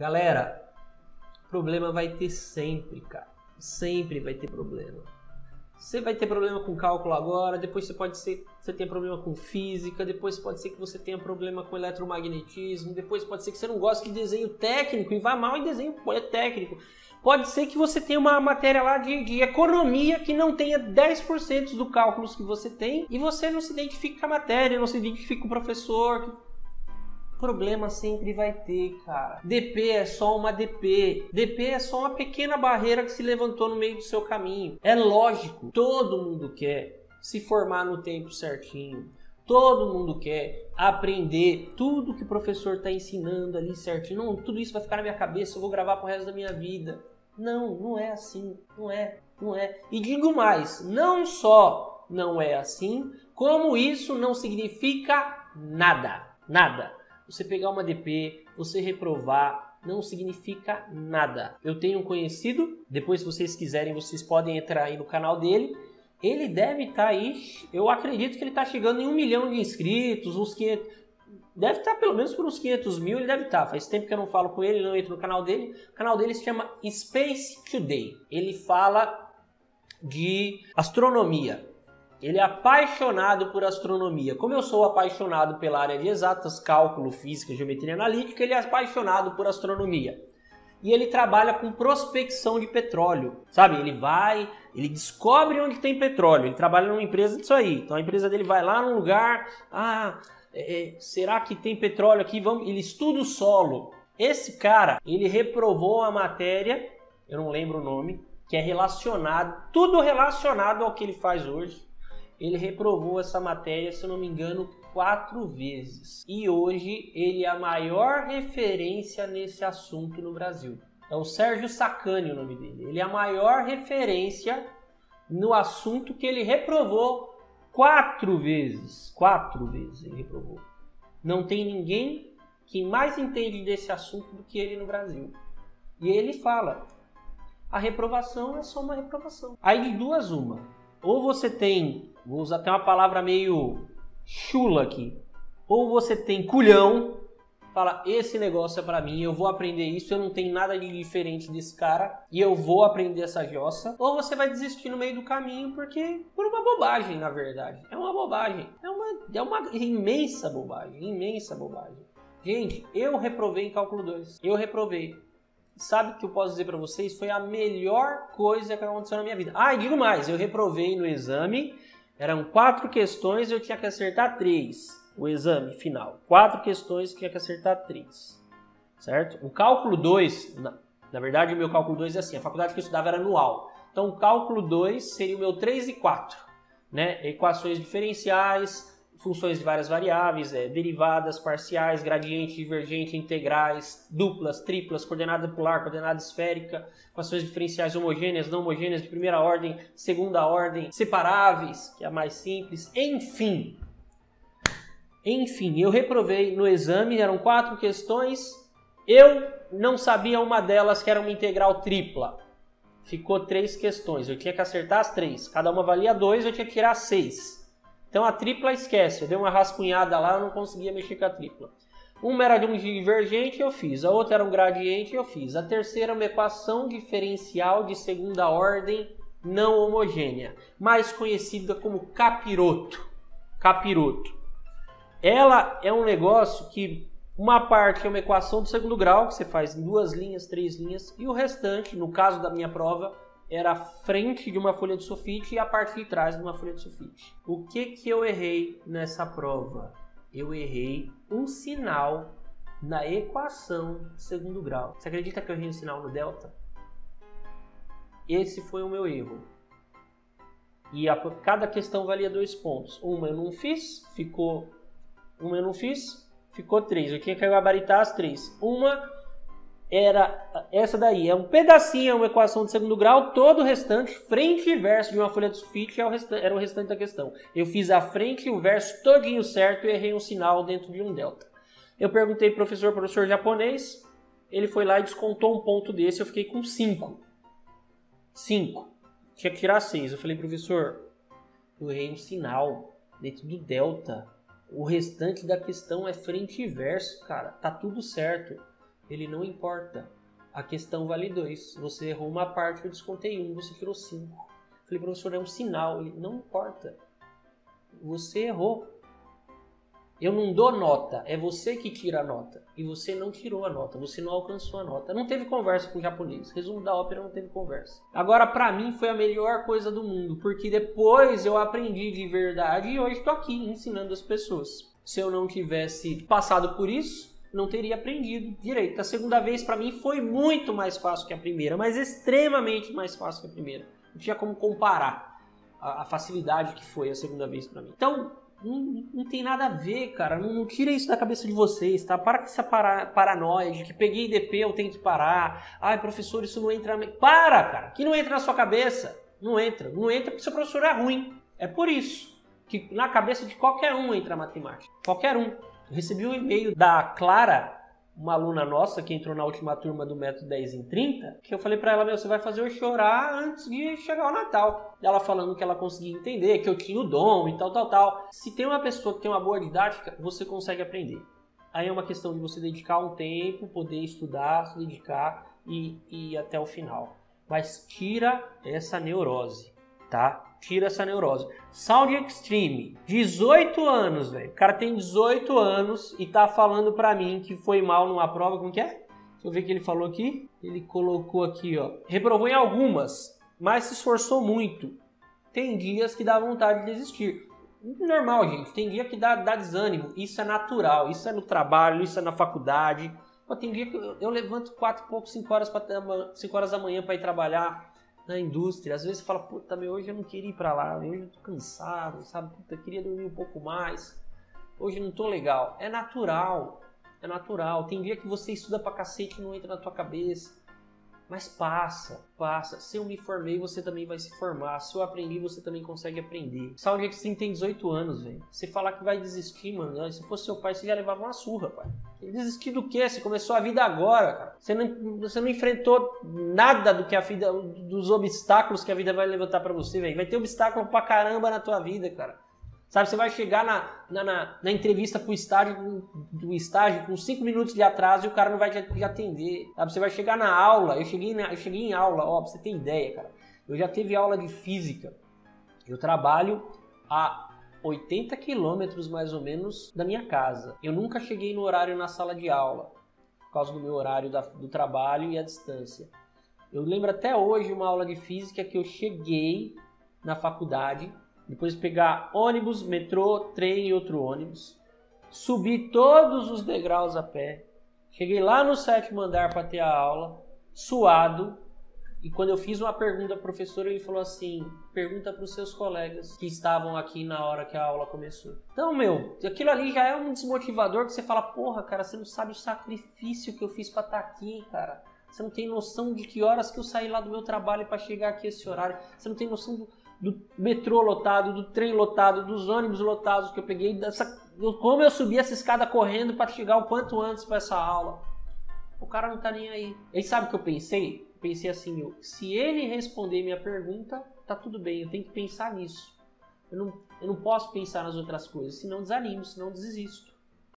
Galera, problema vai ter sempre, cara. Sempre vai ter problema. Você vai ter problema com cálculo agora, depois você pode ser você tenha problema com física, depois pode ser que você tenha problema com eletromagnetismo, depois pode ser que você não goste de desenho técnico e vá mal em desenho técnico. Pode ser que você tenha uma matéria lá de, de economia que não tenha 10% do cálculos que você tem e você não se identifica com a matéria, não se identifica com o professor, Problema sempre vai ter, cara. DP é só uma DP. DP é só uma pequena barreira que se levantou no meio do seu caminho. É lógico, todo mundo quer se formar no tempo certinho. Todo mundo quer aprender tudo que o professor está ensinando ali certinho. Não, tudo isso vai ficar na minha cabeça, eu vou gravar pro resto da minha vida. Não, não é assim. Não é, não é. E digo mais, não só não é assim, como isso não significa nada. Nada você pegar uma DP, você reprovar, não significa nada. Eu tenho um conhecido, depois se vocês quiserem, vocês podem entrar aí no canal dele. Ele deve estar tá aí, eu acredito que ele está chegando em um milhão de inscritos, uns 500, deve estar tá pelo menos por uns 500 mil, ele deve estar. Tá. Faz tempo que eu não falo com ele, não entro no canal dele. O canal dele se chama Space Today. Ele fala de astronomia. Ele é apaixonado por astronomia. Como eu sou apaixonado pela área de exatas, cálculo, física, geometria analítica, ele é apaixonado por astronomia. E ele trabalha com prospecção de petróleo. Sabe? Ele vai, ele descobre onde tem petróleo. Ele trabalha numa empresa disso aí. Então a empresa dele vai lá num lugar, ah, é, é será que tem petróleo aqui? Vamos, ele estuda o solo. Esse cara, ele reprovou a matéria, eu não lembro o nome, que é relacionado, tudo relacionado ao que ele faz hoje ele reprovou essa matéria, se eu não me engano, quatro vezes. E hoje ele é a maior referência nesse assunto no Brasil. É o Sérgio Sacani o nome dele. Ele é a maior referência no assunto que ele reprovou quatro vezes. Quatro vezes ele reprovou. Não tem ninguém que mais entende desse assunto do que ele no Brasil. E ele fala: a reprovação é só uma reprovação. Aí de duas, uma. Ou você tem Vou usar até uma palavra meio chula aqui. Ou você tem culhão, fala: esse negócio é para mim, eu vou aprender isso, eu não tenho nada de diferente desse cara e eu vou aprender essa jossa. Ou você vai desistir no meio do caminho porque por uma bobagem, na verdade. É uma bobagem. É uma, é uma imensa bobagem, imensa bobagem. Gente, eu reprovei em cálculo 2. Eu reprovei. Sabe o que eu posso dizer para vocês? Foi a melhor coisa que aconteceu na minha vida. Ah, e digo mais, eu reprovei no exame eram quatro questões e eu tinha que acertar três. O exame final. Quatro questões, tinha que acertar três. Certo? O cálculo 2, na, na, verdade, o meu cálculo 2 é assim: a faculdade que eu estudava era anual. Então, o cálculo 2 seria o meu 3 e 4. Né? Equações diferenciais, funções de várias variáveis, é, derivadas, parciais, gradiente, divergente, integrais, duplas, triplas, coordenada polar, coordenada esférica, equações diferenciais homogêneas, não homogêneas, de primeira ordem, segunda ordem, separáveis, que é a mais simples, enfim. Enfim, eu reprovei no exame, eram quatro questões, eu não sabia uma delas que era uma integral tripla. Ficou três questões, eu tinha que acertar as três, cada uma valia dois, eu tinha que tirar seis. Então a tripla esquece, eu dei uma rascunhada lá, eu não conseguia mexer com a tripla. Uma era de um divergente, eu fiz. A outra era um gradiente, eu fiz. A terceira uma equação diferencial de segunda ordem não homogênea, mais conhecida como capiroto. Capiroto. Ela é um negócio que uma parte é uma equação do segundo grau, que você faz em duas linhas, três linhas, e o restante, no caso da minha prova, era a frente de uma folha de sulfite e a parte de trás de uma folha de sulfite. O que que eu errei nessa prova? Eu errei um sinal na equação de segundo grau. Você acredita que eu errei um sinal no delta? Esse foi o meu erro. E a, cada questão valia dois pontos. Uma eu não fiz, ficou. Uma eu não fiz, ficou três. Eu tinha que gabaritar as três. Uma era essa daí. É um pedacinho, é uma equação de segundo grau, todo o restante, frente e verso de uma folha de sulfite, é era o restante da questão. Eu fiz a frente e o verso todinho certo e errei um sinal dentro de um delta. Eu perguntei pro professor, professor japonês, ele foi lá e descontou um ponto desse, eu fiquei com 5. 5. Tinha que tirar 6. Eu falei, professor, eu errei um sinal dentro do delta. O restante da questão é frente e verso, cara. Tá tudo certo. Ele não importa. A questão vale 2. Você errou uma parte, eu descontei um, você tirou 5. Falei, professor, é um sinal. Ele, não importa. Você errou. Eu não dou nota, é você que tira a nota. E você não tirou a nota, você não alcançou a nota. Não teve conversa com o japonês. Resumo da ópera, não teve conversa. Agora, para mim, foi a melhor coisa do mundo, porque depois eu aprendi de verdade e hoje estou aqui ensinando as pessoas. Se eu não tivesse passado por isso, não teria aprendido direito. A segunda vez, para mim, foi muito mais fácil que a primeira, mas extremamente mais fácil que a primeira. Não tinha como comparar a, a facilidade que foi a segunda vez para mim. Então, não, não, tem nada a ver, cara. Não, não, tira isso da cabeça de vocês, tá? Para com essa para, paranoia de que peguei DP, eu tenho que parar. Ai, professor, isso não entra na... Para, cara! Que não entra na sua cabeça. Não entra. Não entra porque seu professor é ruim. É por isso que na cabeça de qualquer um entra matemática. Qualquer um. Eu recebi um e-mail da Clara uma aluna nossa que entrou na última turma do método 10 em 30, que eu falei para ela, meu, você vai fazer eu chorar antes de chegar o Natal. Ela falando que ela conseguia entender, que eu tinha o dom e tal, tal, tal. Se tem uma pessoa que tem uma boa didática, você consegue aprender. Aí é uma questão de você dedicar um tempo, poder estudar, se dedicar e ir até o final. Mas tira essa neurose, tá? Tira essa neurose. Sound Extreme, 18 anos, velho. O cara tem 18 anos e tá falando pra mim que foi mal numa prova, como que é? Deixa eu ver o que ele falou aqui. Ele colocou aqui, ó. Reprovou em algumas, mas se esforçou muito. Tem dias que dá vontade de desistir. Normal, gente. Tem dia que dá, dá desânimo. Isso é natural. Isso é no trabalho, isso é na faculdade. Pô, tem dia que eu, eu levanto quatro e pouco, cinco horas, cinco horas da manhã para ir trabalhar na indústria. Às vezes você fala, puta, meu, hoje eu não queria ir para lá, hoje eu tô cansado, sabe? Puta, eu queria dormir um pouco mais. Hoje não tô legal. É natural. É natural. Tem dia que você estuda pra cacete e não entra na tua cabeça. Mas passa, passa. Se eu me formei, você também vai se formar. Se eu aprendi, você também consegue aprender. Sound Extreme tem 18 anos, velho. Você falar que vai desistir, mano. Se fosse seu pai, você já levava uma surra, pai. Desistir do quê? Você começou a vida agora, cara. Você não, você não enfrentou nada do que a vida, dos obstáculos que a vida vai levantar para você, velho. Vai ter obstáculo pra caramba na tua vida, cara. Sabe, você vai chegar na, na, na, na entrevista pro estágio, do estágio com 5 minutos de atraso e o cara não vai te, te, atender. Sabe, você vai chegar na aula, eu cheguei, na, eu cheguei em aula, ó, pra você ter ideia, cara. Eu já teve aula de física. Eu trabalho a 80 quilômetros mais ou menos da minha casa. Eu nunca cheguei no horário na sala de aula, por causa do meu horário da, do trabalho e a distância. Eu lembro até hoje uma aula de física que eu cheguei na faculdade depois pegar ônibus, metrô, trem e outro ônibus, subi todos os degraus a pé, cheguei lá no sétimo andar para ter a aula, suado, e quando eu fiz uma pergunta ao professor, ele falou assim: pergunta para os seus colegas que estavam aqui na hora que a aula começou. Então, meu, aquilo ali já é um desmotivador que você fala: porra, cara, você não sabe o sacrifício que eu fiz para estar tá aqui, cara. Você não tem noção de que horas que eu saí lá do meu trabalho para chegar aqui esse horário. Você não tem noção do, do metrô lotado, do trem lotado, dos ônibus lotados que eu peguei, dessa, como eu subi essa escada correndo para chegar o quanto antes para essa aula. O cara não tá nem aí. E sabe o que eu pensei? Pensei assim, eu, se ele responder minha pergunta, tá tudo bem, eu tenho que pensar nisso. Eu não, eu não posso pensar nas outras coisas, senão desanimo, senão desisto.